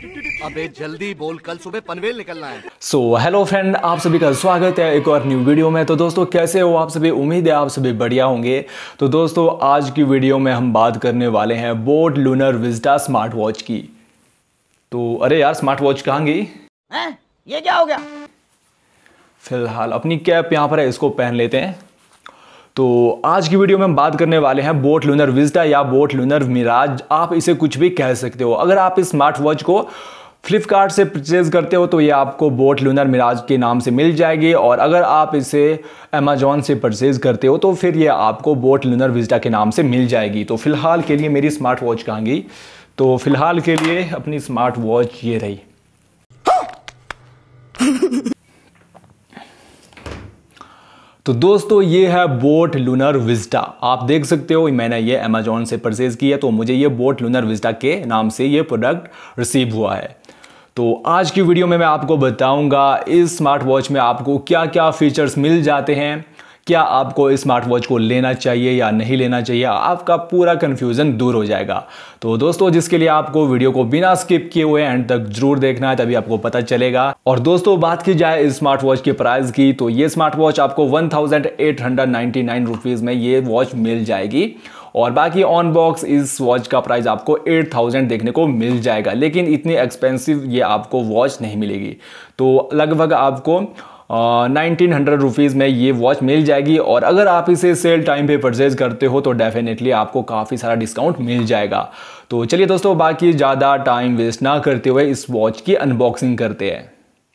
अबे जल्दी बोल कल सुबह पनवेल निकलना है। सो हेलो फ्रेंड आप सभी का स्वागत है एक और न्यू वीडियो में। तो दोस्तों कैसे हो आप सभी? उम्मीद है आप सभी बढ़िया होंगे। तो दोस्तों आज की वीडियो में हम बात करने वाले हैं boAt Lunar Vista smart watch की। तो अरे यार स्मार्ट वॉच कहाँ गई? ये क्या हो गया? फ़िलहाल अपनी कैप यहाँ पर है इसको पहन लेते हैं। तो आज की वीडियो में हम बात करने वाले हैं बोट लूनर विजटा या बोट लूनर मिराज। आप इसे कुछ भी कह सकते हो। अगर आप इस स्मार्ट वॉच को फ्लिपकार्ट से परचेज करते हो तो ये आपको बोट लूनर मिराज के नाम से मिल जाएगी। और अगर आप इसे अमेजोन से परचेज करते हो तो फिर ये आपको बोट लूनर विजटा के नाम से मिल जाएगी। तो फ़िलहाल के लिए मेरी स्मार्ट वॉच कहाँ गई? तो फ़िलहाल के लिए अपनी स्मार्ट वॉच ये रही। तो दोस्तों, ये है बोट लूनर विस्टा आप देख सकते हो, मैंने ये अमेजोन से परचेज किया तो मुझे ये बोट लूनर विस्टा के नाम से ये प्रोडक्ट रिसीव हुआ है। तो आज की वीडियो में मैं आपको बताऊँगा, इस स्मार्ट वॉच में आपको क्या क्या फीचर्स मिल जाते हैं क्या आपको स्मार्ट वॉच को लेना चाहिए या नहीं लेना चाहिए? आपका पूरा कन्फ्यूज़न दूर हो जाएगा। तो दोस्तों, जिसके लिए आपको वीडियो को बिना स्किप किए हुए एंड तक ज़रूर देखना है, तभी आपको पता चलेगा। और दोस्तों, बात की जाए स्मार्ट वॉच के प्राइस की तो ये स्मार्ट वॉच आपको one thousand eight hundred ninety nine rupees में ये वॉच मिल जाएगी। और बाकी ऑन बॉक्स इस वॉच का प्राइस आपको 8000 देखने को मिल जाएगा। लेकिन इतनी एक्सपेंसिव ये आपको वॉच नहीं मिलेगी। तो लगभग आपको नाइनटीन हंड्रेड रुपीज़ में ये वॉच मिल जाएगी और अगर आप इसे सेल टाइम पे परचेज करते हो तो डेफिनेटली आपको काफ़ी सारा डिस्काउंट मिल जाएगा। तो चलिए दोस्तों, बाकी ज़्यादा टाइम वेस्ट ना करते हुए इस वॉच की अनबॉक्सिंग करते हैं।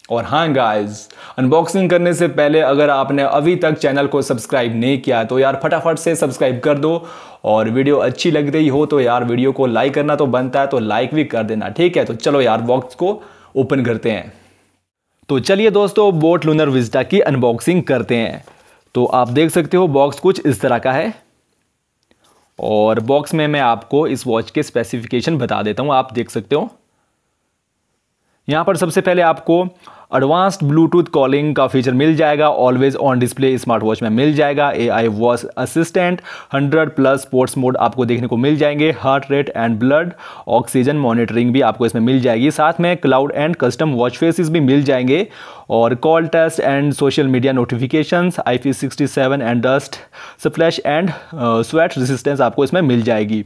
और हाँ गाइस अनबॉक्सिंग करने से पहले अगर आपने अभी तक चैनल को सब्सक्राइब नहीं किया तो यार फटाफट से सब्सक्राइब कर दो। और वीडियो अच्छी लग रही हो तो यार वीडियो को लाइक करना तो बनता है तो लाइक भी कर देना, ठीक है? तो चलो यार बॉक्स को ओपन करते हैं। तो चलिए दोस्तों, बोट लूनर विजटा की अनबॉक्सिंग करते हैं। तो आप देख सकते हो बॉक्स कुछ इस तरह का है। और बॉक्स में मैं आपको इस वॉच के स्पेसिफिकेशन बता देता हूँ, आप देख सकते हो। यहाँ पर सबसे पहले आपको एडवांस्ड ब्लूटूथ कॉलिंग का फीचर मिल जाएगा always on display smart watch में मिल जाएगा A I watch assistant 100 plus sports mode आपको देखने को मिल जाएँगे heart rate and blood oxygen monitoring भी आपको इसमें मिल जाएगी, साथ में cloud and custom watch faces भी मिल जाएँगे, और call text and social media notification I P sixty seven and dust splash and sweat resistance आपको इसमें मिल जाएगी।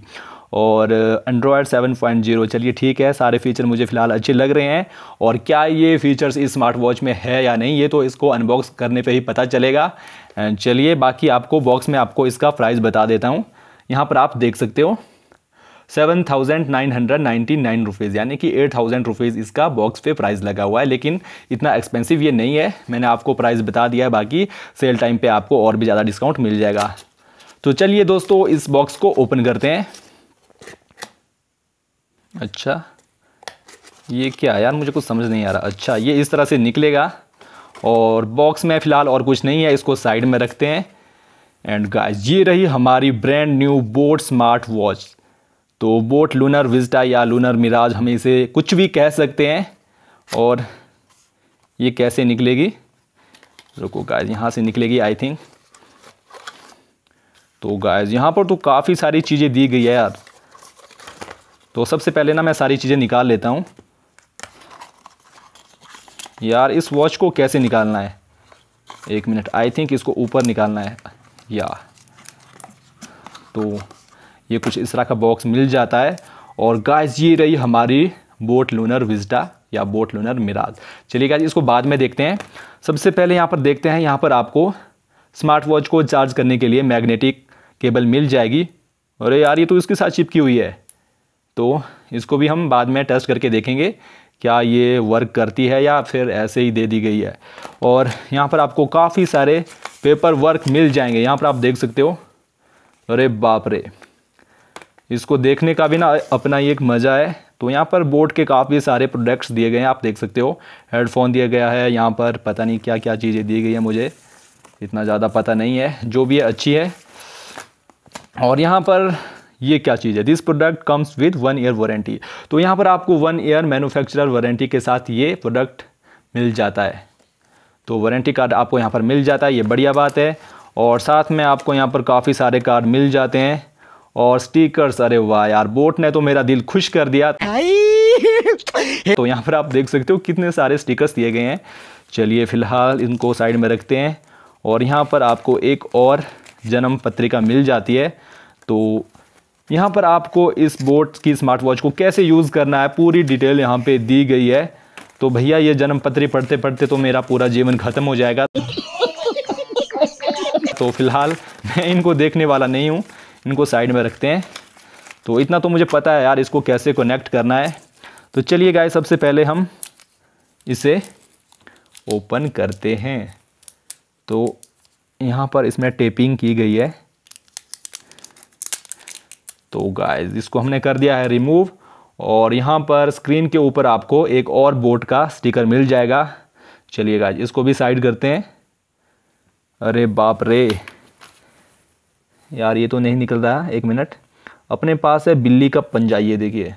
और एंड्रॉयड 7.0 चलिए ठीक है, सारे फीचर मुझे फ़िलहाल अच्छे लग रहे हैं। और क्या ये फीचर्स इस स्मार्ट वॉच में है या नहीं, ये तो इसको अनबॉक्स करने पे ही पता चलेगा। चलिए बाकी आपको बॉक्स में आपको इसका प्राइस बता देता हूँ। यहाँ पर आप देख सकते हो seven thousand nine hundred ninety nine rupees यानी कि एट थाउज़ेंड रुपीज़ इसका बॉक्स पे प्राइस लगा हुआ है। लेकिन इतना एक्सपेंसिव ये नहीं है। मैंने आपको प्राइस बता दिया है, बाकी सेल टाइम पे आपको और भी ज़्यादा डिस्काउंट मिल जाएगा। तो चलिए दोस्तों, इस बॉक्स को ओपन करते हैं। अच्छा। ये क्या? यार, मुझे कुछ समझ नहीं आ रहा। अच्छा ये इस तरह से निकलेगा। और बॉक्स में फ़िलहाल और कुछ नहीं है। इसको साइड में रखते हैं। एंड गाइस ये रही हमारी brand new boAt smart watch तो बोट लूनर विजटा या लूनर मिराज हम इसे कुछ भी कह सकते हैं। और ये कैसे निकलेगी? रुको गाइस यहाँ से निकलेगी आई थिंक तो गाइस यहाँ पर तो काफ़ी सारी चीज़ें दी गई है यार। तो सबसे पहले ना मैं सारी चीज़ें निकाल लेता हूँ। यार, इस वॉच को कैसे निकालना है? एक मिनट आई थिंक इसको ऊपर निकालना है। या। तो ये कुछ इस तरह का बॉक्स मिल जाता है। और गाइस ये रही हमारी बोट लूनर विजडा या बोट लूनर मिराज चलिए गाइस इसको बाद में देखते हैं। सबसे पहले यहाँ पर देखते हैं, यहाँ पर आपको स्मार्ट वॉच को चार्ज करने के लिए मैग्नेटिक केबल मिल जाएगी। अरे यार, ये तो इसके साथ चिपकी हुई है। तो इसको भी हम बाद में टेस्ट करके देखेंगे, क्या ये वर्क करती है या फिर ऐसे ही दे दी गई है। और यहाँ पर आपको काफ़ी सारे पेपर वर्क मिल जाएँगे। यहाँ पर आप देख सकते हो। अरे बाप रे। इसको देखने का भी ना अपना ही एक मज़ा है। तो यहाँ पर बोट के काफ़ी सारे प्रोडक्ट्स दिए गए हैं, आप देख सकते हो। हेडफोन दिया गया है यहाँ पर। पता नहीं क्या क्या चीज़ें दी गई है मुझे। इतना ज़्यादा पता नहीं है। जो भी है अच्छी है। और यहाँ पर ये क्या चीज़ है? This product comes with one year warranty तो यहाँ पर आपको वन ईयर मैन्युफैक्चरर वारंटी के साथ ये प्रोडक्ट मिल जाता है। तो वारंटी कार्ड आपको यहाँ पर मिल जाता है ये बढ़िया बात है। और साथ में आपको यहाँ पर काफ़ी सारे कार्ड मिल जाते हैं। और स्टिकर्स अरे वाह यार बोट ने तो मेरा दिल खुश कर दिया। तो यहाँ पर आप देख सकते हो कितने सारे स्टिकर्स दिए गए हैं। चलिए फ़िलहाल इनको साइड में रखते हैं। और यहाँ पर आपको एक और जन्म पत्रिका मिल जाती है। तो यहाँ पर आपको इस बोट की स्मार्ट वॉच को कैसे यूज़ करना है, पूरी डिटेल यहाँ पे दी गई है। तो भैया, ये जन्म पत्री पढ़ते पढ़ते तो मेरा पूरा जीवन ख़त्म हो जाएगा। तो फ़िलहाल मैं इनको देखने वाला नहीं हूँ, इनको साइड में रखते हैं। तो इतना तो मुझे पता है यार, इसको कैसे कनेक्ट करना है। तो चलिए गाय सबसे पहले हम इसे ओपन करते हैं। तो यहाँ पर इसमें टेपिंग की गई है। तो गाइस इसको हमने कर दिया है रिमूव और यहाँ पर स्क्रीन के ऊपर आपको एक और बोट का स्टिकर मिल जाएगा। चलिए गाइस इसको भी साइड करते हैं। अरे बाप रे। यार, ये तो नहीं निकल रहा, एक मिनट अपने पास है बिल्ली का पंजा, ये देखिए।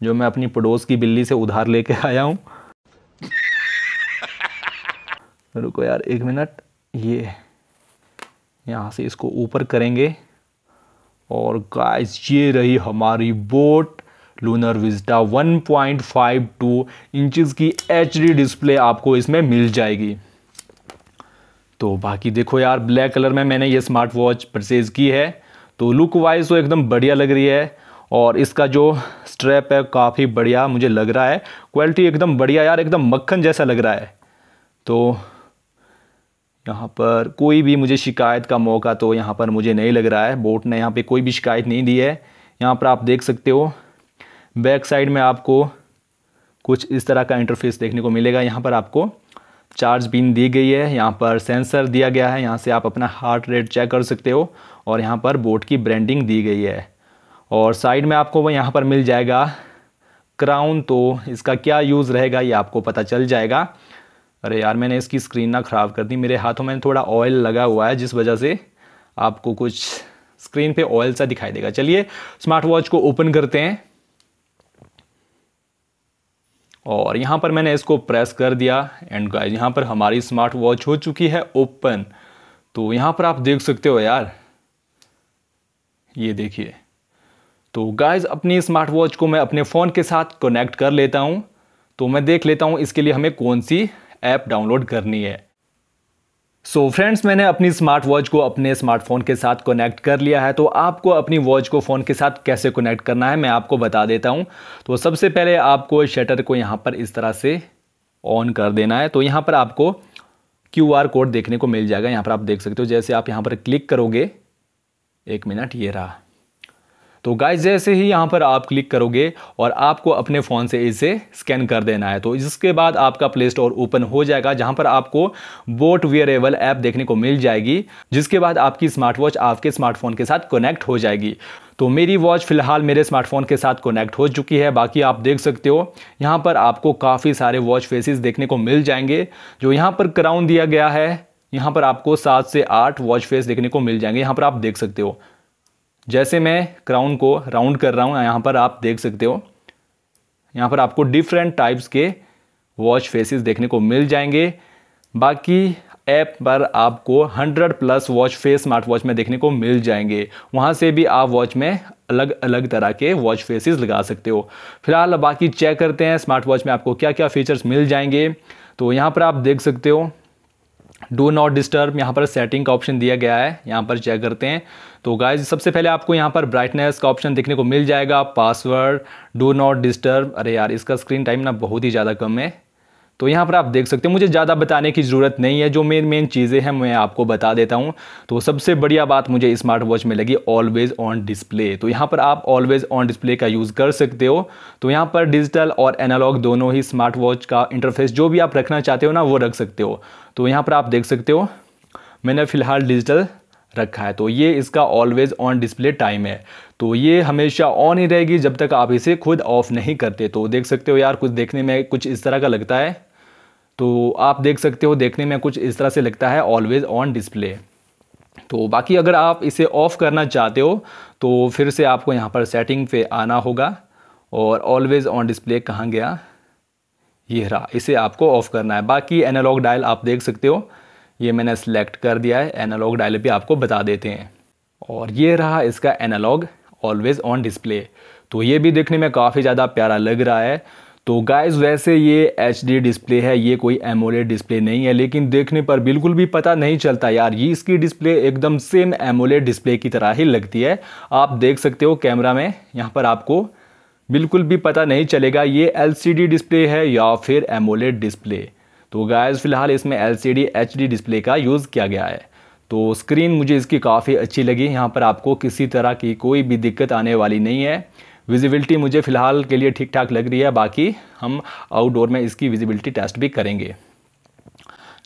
जो मैं अपनी पड़ोस की बिल्ली से उधार लेके आया हूँ। रुको यार, एक मिनट ये, यहाँ से इसको ऊपर करेंगे। और गाइस ये रही हमारी बोट लूनर विजिटा 1.52 इंचेस की एचडी डिस्प्ले आपको इसमें मिल जाएगी। तो बाकी देखो यार ब्लैक कलर में मैंने ये स्मार्ट वॉच परचेज़ की है। तो लुक वाइज तो एकदम बढ़िया लग रही है और इसका जो स्ट्रैप है काफ़ी बढ़िया मुझे लग रहा है। क्वालिटी एकदम बढ़िया यार, एकदम मक्खन जैसा लग रहा है। तो यहाँ पर कोई भी मुझे शिकायत का मौका तो यहाँ पर मुझे नहीं लग रहा है। बोट ने यहाँ पे कोई भी शिकायत नहीं दी है। यहाँ पर आप देख सकते हो, बैक साइड में आपको कुछ इस तरह का इंटरफेस देखने को मिलेगा। यहाँ पर आपको चार्ज पिन दी गई है। यहाँ पर सेंसर दिया गया है। यहाँ से आप अपना हार्ट रेट चेक कर सकते हो और यहाँ पर बोट की ब्रांडिंग दी गई है। और साइड में आपको वो यहाँ पर मिल जाएगा। क्राउन तो इसका क्या यूज़ रहेगा ये आपको पता चल जाएगा। अरे यार, मैंने इसकी स्क्रीन ना ख़राब कर दी। मेरे हाथों में थोड़ा ऑयल लगा हुआ है, जिस वजह से आपको कुछ स्क्रीन पे ऑयल सा दिखाई देगा। चलिए स्मार्ट वॉच को ओपन करते हैं। और यहाँ पर मैंने इसको प्रेस कर दिया। एंड गाइस यहाँ पर हमारी स्मार्ट वॉच हो चुकी है ओपन तो यहाँ पर आप देख सकते हो यार। ये देखिए। तो गाइस अपनी स्मार्ट वॉच को मैं अपने फ़ोन के साथ कनेक्ट कर लेता हूँ। तो मैं देख लेता हूँ इसके लिए हमें कौन सी ऐप डाउनलोड करनी है। सो so फ्रेंड्स मैंने अपनी स्मार्ट वॉच को अपने स्मार्टफ़ोन के साथ कनेक्ट कर लिया है तो आपको अपनी वॉच को फ़ोन के साथ कैसे कनेक्ट करना है, मैं आपको बता देता हूँ। तो सबसे पहले आपको शटर को यहाँ पर इस तरह से ऑन कर देना है तो यहाँ पर आपको क्यू आर कोड देखने को मिल जाएगा। यहाँ पर आप देख सकते हो, जैसे आप यहाँ पर क्लिक करोगे, एक मिनट, ये रहा। तो गाइस जैसे ही यहाँ पर आप क्लिक करोगे और आपको अपने फ़ोन से इसे स्कैन कर देना है तो इसके बाद आपका प्ले स्टोर ओपन हो जाएगा, जहाँ पर आपको बोट वियरेबल ऐप देखने को मिल जाएगी, जिसके बाद आपकी स्मार्ट वॉच आपके स्मार्टफ़ोन के साथ कनेक्ट हो जाएगी। तो मेरी वॉच फ़िलहाल मेरे स्मार्टफ़ोन के साथ कनेक्ट हो चुकी है, बाकी आप देख सकते हो, यहाँ पर आपको काफ़ी सारे वॉच फेसेस देखने को मिल जाएँगे, जो यहाँ पर क्राउन दिया गया है, यहाँ पर आपको सात से आठ वॉच फेस देखने को मिल जाएँगे, यहाँ पर आप देख सकते हो। जैसे मैं क्राउन को राउंड कर रहा हूँ, यहाँ पर आप देख सकते हो। यहाँ पर आपको डिफरेंट टाइप्स के वॉच फेसेस देखने को मिल जाएँगे। बाकी ऐप पर आपको 100 plus watch face smart watch में देखने को मिल जाएँगे। वहाँ से भी आप वॉच में अलग अलग तरह के वॉच फेसेस लगा सकते हो। फ़िलहाल बाकी चेक करते हैं स्मार्ट वॉच में आपको क्या क्या फीचर्स मिल जाएँगे। तो यहाँ पर आप देख सकते हो डो नॉट डिस्टर्ब यहाँ पर सेटिंग का ऑप्शन दिया गया है, यहाँ पर चेक करते हैं। तो गाइज़ सबसे पहले आपको यहाँ पर ब्राइटनेस का ऑप्शन देखने को मिल जाएगा पासवर्ड डू नॉट डिस्टर्ब अरे यार, इसका स्क्रीन टाइम ना बहुत ही ज़्यादा कम है। तो यहाँ पर आप देख सकते हैं, मुझे ज़्यादा बताने की ज़रूरत नहीं है, जो मेन मेन चीज़ें हैं, मैं आपको बता देता हूँ। तो सबसे बढ़िया बात मुझे स्मार्ट वॉच में लगी ऑलवेज़ ऑन डिस्प्ले तो यहाँ पर आप ऑलवेज़ ऑन डिस्प्ले का यूज़ कर सकते हो। तो यहाँ पर डिजिटल और एनालॉग दोनों ही स्मार्ट वॉच का इंटरफेस जो भी आप रखना चाहते हो ना, वो रख सकते हो। तो यहाँ पर आप देख सकते हो, मैंने फ़िलहाल डिजिटल रखा है। तो ये इसका ऑलवेज ऑन डिस्प्ले टाइम है। तो ये हमेशा ऑन ही रहेगी जब तक आप इसे खुद ऑफ़ नहीं करते। तो देख सकते हो यार, कुछ देखने में कुछ इस तरह का लगता है। तो आप देख सकते हो, देखने में कुछ इस तरह से लगता है ऑलवेज ऑन डिस्प्ले तो बाकी अगर आप इसे ऑफ़ करना चाहते हो तो फिर से आपको यहाँ पर सेटिंग पे आना होगा और ऑलवेज ऑन डिस्प्ले कहाँ गया? ये रहा, इसे आपको ऑफ़ करना है। बाकी एनालॉग डायल आप देख सकते हो, ये मैंने सेलेक्ट कर दिया है एनालॉग डायल भी आपको बता देते हैं। और ये रहा इसका एनालॉग ऑलवेज़ ऑन डिस्प्ले तो ये भी देखने में काफ़ी ज़्यादा प्यारा लग रहा है। तो गाइस वैसे ये एचडी डिस्प्ले है, ये कोई एमोलेड डिस्प्ले नहीं है, लेकिन देखने पर बिल्कुल भी पता नहीं चलता यार। ये इसकी डिस्प्ले एकदम सेम एमोलेड डिस्प्ले की तरह ही लगती है। आप देख सकते हो कैमरा में, यहाँ पर आपको बिल्कुल भी पता नहीं चलेगा ये एलसीडी डिस्प्ले है या फिर एमोलेड डिस्प्ले तो गाइस फ़िलहाल इसमें एल सी डिस्प्ले का यूज़ किया गया है। तो स्क्रीन मुझे इसकी काफ़ी अच्छी लगी। यहाँ पर आपको किसी तरह की कोई भी दिक्कत आने वाली नहीं है। विजिबिलिटी मुझे फ़िलहाल के लिए ठीक ठाक लग रही है, बाकी हम आउटडोर में इसकी विजिबिलिटी टेस्ट भी करेंगे।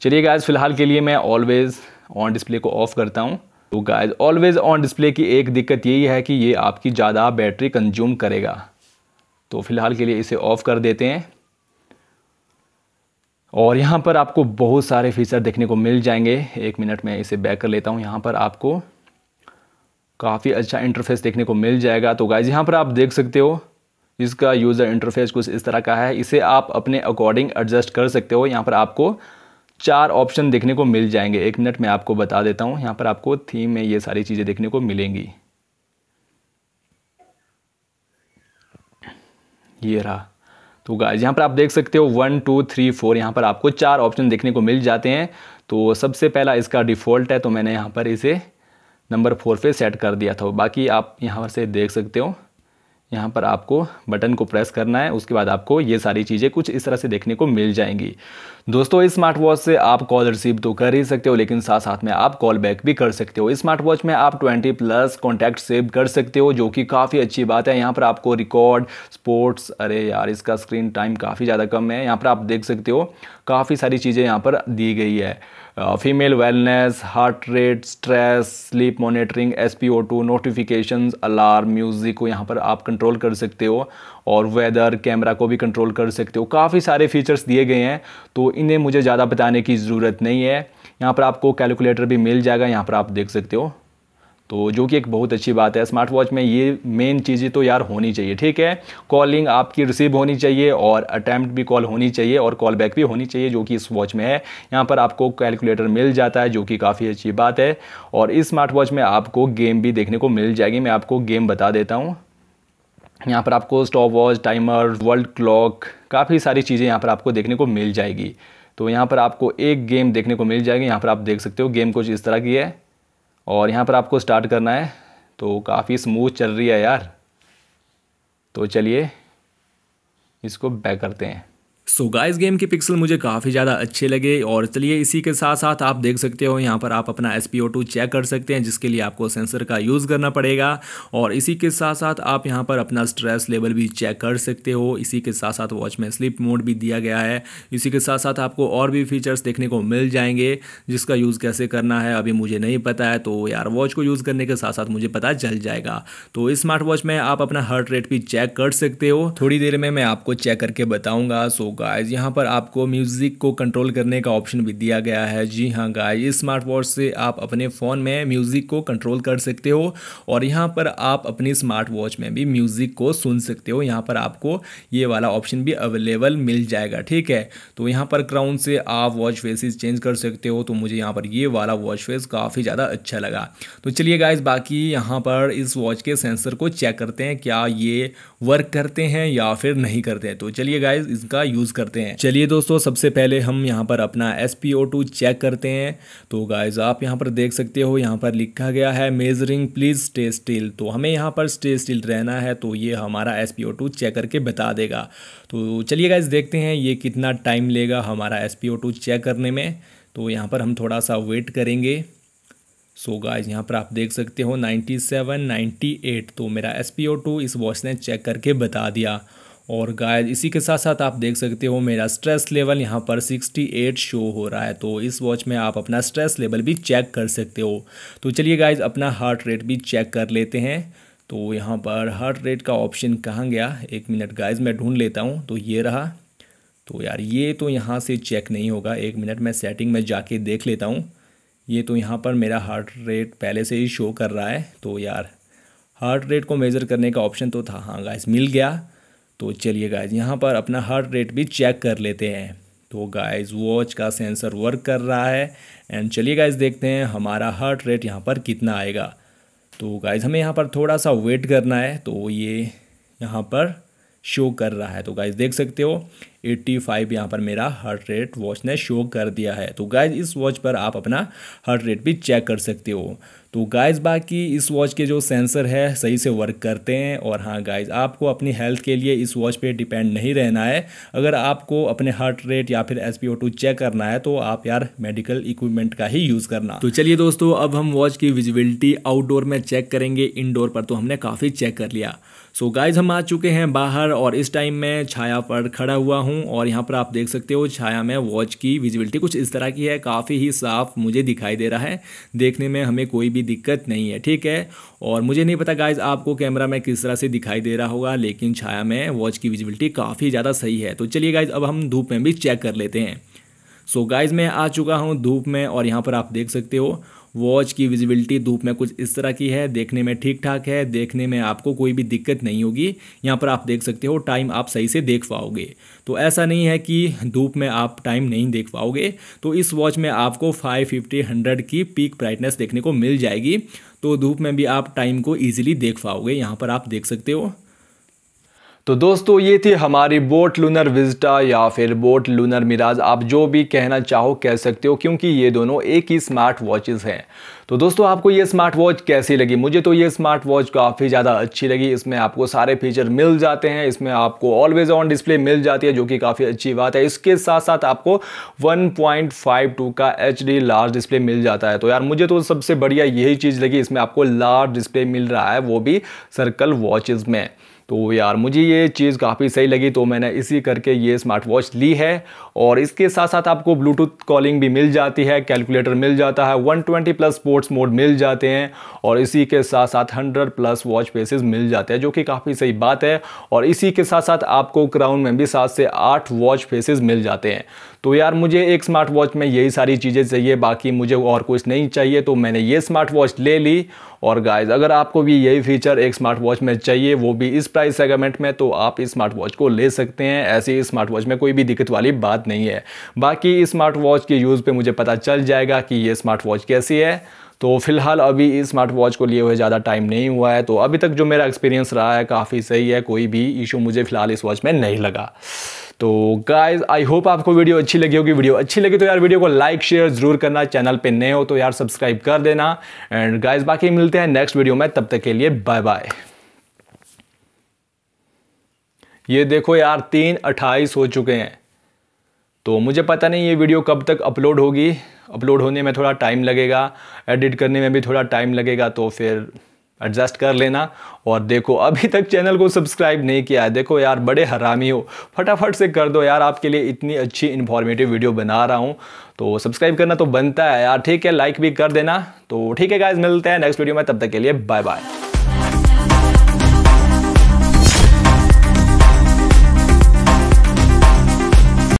चलिए गाइज़ फ़िलहाल के लिए मैं ऑलवेज़ ऑन डिस्प्ले को ऑफ़ करता हूँ। तो गाइज़ ऑलवेज़ ऑन डिस्प्ले की एक दिक्कत यही है कि ये आपकी ज़्यादा बैटरी कंज्यूम करेगा। तो फ़िलहाल के लिए इसे ऑफ़ कर देते हैं। और यहाँ पर आपको बहुत सारे फीचर देखने को मिल जाएँगे। एक मिनट में इसे बैक कर लेता हूँ। यहाँ पर आपको काफ़ी अच्छा इंटरफेस देखने को मिल जाएगा। तो गाइज़ यहाँ पर आप देख सकते हो, इसका यूज़र इंटरफेस कुछ इस तरह का है। इसे आप अपने अकॉर्डिंग एडजस्ट कर सकते हो। यहाँ पर आपको चार ऑप्शन देखने को मिल जाएँगे। एक मिनट में आपको बता देता हूँ। यहाँ पर आपको थीम में ये सारी चीज़ें देखने को मिलेंगी। ये रहा। तो गाइज़ यहाँ पर आप देख सकते हो वन टू थ्री फोर यहाँ पर आपको चार ऑप्शन देखने को मिल जाते हैं। तो सबसे पहला इसका डिफ़ॉल्ट है तो मैंने यहाँ पर इसे नंबर फोर पे सेट कर दिया था बाकी आप यहाँ से देख सकते हो। यहाँ पर आपको बटन को प्रेस करना है, उसके बाद आपको ये सारी चीज़ें कुछ इस तरह से देखने को मिल जाएँगी। दोस्तों, इस स्मार्ट वॉच से आप कॉल रिसीव तो कर ही सकते हो, लेकिन साथ साथ में आप कॉल बैक भी कर सकते हो। स्मार्ट वॉच में आप 20 प्लस कॉन्टैक्ट सेव कर सकते हो, जो कि काफ़ी अच्छी बात है। यहाँ पर आपको रिकॉर्ड स्पोर्ट्स अरे यार, इसका स्क्रीन टाइम काफ़ी ज़्यादा कम है। यहाँ पर आप देख सकते हो, काफ़ी सारी चीज़ें यहाँ पर दी गई है। Female wellness heart rate stress sleep monitoring S P O two notification alarm music को यहाँ पर आप कंट्रोल कर सकते हो और वेदर कैमरा को भी कंट्रोल कर सकते हो। काफ़ी सारे फीचर्स दिए गए हैं तो इन्हें मुझे ज़्यादा बताने की ज़रूरत नहीं है। यहाँ पर आपको कैलकुलेटर भी मिल जाएगा, यहाँ पर आप देख सकते हो। तो जो कि एक बहुत अच्छी बात है। स्मार्ट वॉच में ये मेन चीज़ें तो यार होनी चाहिए, ठीक है? कॉलिंग आपकी रिसीव होनी चाहिए और अटैम्प्ट भी कॉल होनी चाहिए और कॉल बैक भी होनी चाहिए, जो कि इस वॉच में है। यहाँ पर आपको कैलकुलेटर मिल जाता है, जो कि काफ़ी अच्छी बात है। और इस स्मार्ट वॉच में आपको गेम भी देखने को मिल जाएगी। मैं आपको गेम बता देता हूँ। यहाँ पर आपको stopwatch timer world clock काफ़ी सारी चीज़ें यहाँ पर आपको देखने को मिल जाएगी। तो यहाँ पर आपको एक गेम देखने को मिल जाएगी। यहाँ पर आप देख सकते हो गेम कुछ इस तरह की है। और यहाँ पर आपको स्टार्ट करना है। तो काफ़ी स्मूथ चल रही है यार। तो चलिए, इसको बैक करते हैं। सो गाइस गेम के पिक्सल मुझे काफ़ी ज़्यादा अच्छे लगे और चलिए इसी के साथ साथ आप देख सकते हो, यहाँ पर आप अपना एस चेक कर सकते हैं, जिसके लिए आपको सेंसर का यूज़ करना पड़ेगा। और इसी के साथ साथ आप यहाँ पर अपना स्ट्रेस लेवल भी चेक कर सकते हो। इसी के साथ साथ वॉच में स्लिप मोड भी दिया गया है। इसी के साथ साथ आपको और भी फीचर्स देखने को मिल जाएँगे, जिसका यूज़ कैसे करना है, अभी मुझे नहीं पता है। तो यार वॉच को यूज़ करने के साथ साथ मुझे पता चल जाएगा। तो स्मार्ट वॉच में आप अपना हार्ट रेट भी चेक कर सकते हो। थोड़ी देर में मैं आपको चेक करके बताऊँगा। सो गाइज़ यहाँ पर आपको म्यूज़िक को कंट्रोल करने का ऑप्शन भी दिया गया है। जी हाँ गाइज़ इस स्मार्ट वॉच से आप अपने फ़ोन में म्यूज़िक को कंट्रोल कर सकते हो और यहाँ पर आप अपनी स्मार्ट वॉच में भी म्यूज़िक को सुन सकते हो। यहाँ पर आपको ये वाला ऑप्शन भी अवेलेबल मिल जाएगा, ठीक है? तो यहाँ पर क्राउन से आप वॉच फेसिस चेंज कर सकते हो। तो मुझे यहाँ पर ये वाला वॉच फेस काफ़ी ज़्यादा अच्छा लगा। तो चलिए गाइज़ बाकी यहाँ पर इस वॉच के सेंसर को चेक करते हैं, क्या ये वर्क करते हैं या फिर नहीं करते हैं। तो चलिए गाइज़ इसका यूज़ करते हैं। चलिए दोस्तों सबसे पहले हम यहाँ पर अपना एस चेक करते हैं। तो गाइज़ आप यहाँ पर देख सकते हो यहाँ पर लिखा गया है मेजरिंग प्लीज़ स्टे स्टिल तो हमें यहाँ पर स्टे स्टिल रहना है तो ये हमारा एस चेक करके बता देगा। तो चलिए गाइज़ देखते हैं ये कितना टाइम लेगा हमारा एस चेक करने में। तो यहाँ पर हम थोड़ा सा वेट करेंगे। सो गाइज़ यहाँ पर आप देख सकते हो 97, 98 तो मेरा एस इस वॉच ने चेक करके बता दिया। और गाइज़ इसी के साथ साथ आप देख सकते हो मेरा स्ट्रेस लेवल यहाँ पर 68 शो हो रहा है तो इस वॉच में आप अपना स्ट्रेस लेवल भी चेक कर सकते हो। तो चलिए गाइज़ अपना हार्ट रेट भी चेक कर लेते हैं। तो यहाँ पर हार्ट रेट का ऑप्शन कहाँ गया? एक मिनट गाइज़ मैं ढूंढ लेता हूँ तो ये रहा। तो यार, ये तो यहाँ से चेक नहीं होगा, एक मिनट मैं सेटिंग में जाके देख लेता हूँ। ये तो यहाँ पर मेरा हार्ट रेट पहले से ही शो कर रहा है तो यार हार्ट रेट को मेज़र करने का ऑप्शन तो था। हाँ गाइस मिल गया। तो चलिए गाइज़ यहाँ पर अपना हार्ट रेट भी चेक कर लेते हैं। तो गाइज़ वॉच का सेंसर वर्क कर रहा है। एंड चलिए गाइज़ देखते हैं हमारा हार्ट रेट यहाँ पर कितना आएगा। तो गाइज़ हमें यहाँ पर थोड़ा सा वेट करना है। तो ये यहाँ पर शो कर रहा है। तो गाइज़ देख सकते हो 85 फाइव यहाँ पर मेरा हार्ट रेट वॉच ने शो कर दिया है। तो गाइज़ इस वॉच पर आप अपना हार्ट रेट भी चेक कर सकते हो। तो गाइज़ बाकी इस वॉच के जो सेंसर है, सही से वर्क करते हैं और हाँ गाइज़ आपको आपको अपनी हेल्थ के लिए इस वॉच पे डिपेंड नहीं रहना है। अगर आपको अपने हार्ट रेट या फिर एस चेक करना है तो आप यार मेडिकल इक्विपमेंट का ही यूज़ करना। तो चलिए दोस्तों, अब हम वॉच की विजिबिलिटी आउटडोर में चेक करेंगे। इनडोर पर तो हमने काफ़ी चेक कर लिया। सो so गाइज़ हम आ चुके हैं बाहर और इस टाइम में छाया पर खड़ा हुआ हूँ। और यहाँ पर आप देख सकते हो छाया में वॉच की विजिबिलिटी कुछ इस तरह की है, काफ़ी ही साफ़ मुझे दिखाई दे रहा है। देखने में हमें कोई भी दिक्कत नहीं है, ठीक है? और मुझे नहीं पता गाइज़ आपको कैमरा में किस तरह से दिखाई दे रहा होगा, लेकिन छाया में वॉच की विजिबिलिटी काफ़ी ज़्यादा सही है। तो चलिए गाइज़ अब हम धूप में भी चेक कर लेते हैं। सो so गाइज़ मैं आ चुका हूँ धूप में और यहाँ पर आप देख सकते हो वॉच की विजिबिलिटी धूप में कुछ इस तरह की है, देखने में ठीक ठाक है, देखने में आपको कोई भी दिक्कत नहीं होगी। यहाँ पर आप देख सकते हो, टाइम आप सही से देख पाओगे। तो ऐसा नहीं है कि धूप में आप टाइम नहीं देख पाओगे। तो इस वॉच में आपको फाइव फिफ्टी, हंड्रेड की पीक ब्राइटनेस देखने को मिल जाएगी। तो धूप में भी आप टाइम को ईजिली देख पाओगे। यहाँ पर आप देख सकते हो तो दोस्तों, ये थी हमारी बोट लूनर विजिटा या फिर बोट लूनर मिराज। आप जो भी कहना चाहो, कह सकते हो, क्योंकि ये दोनों एक ही स्मार्ट वॉचेस हैं। तो दोस्तों, आपको ये स्मार्ट वॉच कैसी लगी? मुझे तो ये स्मार्ट वॉच काफ़ी ज़्यादा अच्छी लगी। इसमें आपको सारे फीचर मिल जाते हैं। इसमें आपको ऑलवेज ऑन डिस्प्ले मिल जाती है, जो कि काफ़ी अच्छी बात है। इसके साथ साथ आपको 1.52 का एचडी लार्ज डिस्प्ले मिल जाता है। तो यार, मुझे तो सबसे बढ़िया यही चीज़ लगी। इसमें आपको लार्ज डिस्प्ले मिल रहा है, वो भी सर्कल वॉचेज़ में। तो यार मुझे ये चीज़ काफ़ी सही लगी तो मैंने इसी करके ये स्मार्ट वॉच ली है और इसके साथ साथ आपको ब्लूटूथ कॉलिंग भी मिल जाती है कैलकुलेटर मिल जाता है 120 प्लस स्पोर्ट्स मोड मिल जाते हैं और इसी के साथ साथ 100 प्लस वॉच फेसेस मिल जाते हैं, जो कि काफ़ी सही बात है और इसी के साथ साथ आपको क्राउन में भी सात से आठ वॉच फेसेस मिल जाते हैं। तो यार मुझे एक स्मार्ट वॉच में यही सारी चीज़ें चाहिए, बाकी मुझे और कुछ नहीं चाहिए तो मैंने ये स्मार्ट वॉच ले ली और गाइज़ अगर आपको भी यही फीचर एक स्मार्ट वॉच में चाहिए, वो भी इस प्राइस सेगमेंट में तो आप इस स्मार्ट वॉच को ले सकते हैं, ऐसी स्मार्ट वॉच में कोई भी दिक्कत वाली बात नहीं है। बाकी स्मार्ट वॉच के यूज़ पे मुझे पता चल जाएगा कि ये स्मार्ट वॉच कैसी है। तो फ़िलहाल अभी स्मार्ट वॉच को लिए हुए ज़्यादा टाइम नहीं हुआ है। तो अभी तक जो मेरा एक्सपीरियंस रहा है, काफ़ी सही है, कोई भी इशू मुझे फ़िलहाल इस वॉच में नहीं लगा। तो गाइज़ आई होप आपको वीडियो अच्छी लगी होगी। वीडियो अच्छी लगी तो यार वीडियो को लाइक शेयर ज़रूर करना। चैनल पे नए हो तो यार सब्सक्राइब कर देना। एंड गाइज़ बाकी मिलते हैं नेक्स्ट वीडियो में। तब तक के लिए बाय बाय ये देखो यार, तीन अट्ठाईस हो चुके हैं। तो मुझे पता नहीं ये वीडियो कब तक अपलोड होगी। अपलोड होने में थोड़ा टाइम लगेगा, एडिट करने में भी थोड़ा टाइम लगेगा तो फिर एडजस्ट कर लेना। और देखो, अभी तक चैनल को सब्सक्राइब नहीं किया है। देखो यार, बड़े हरामी हो। फटाफट से कर दो यार, आपके लिए इतनी अच्छी इन्फॉर्मेटिव वीडियो बना रहा हूँ। तो सब्सक्राइब करना तो बनता है यार, ठीक है लाइक भी कर देना। तो ठीक है गाइज़ मिलते हैं नेक्स्ट वीडियो में, तब तक के लिए बाय बाय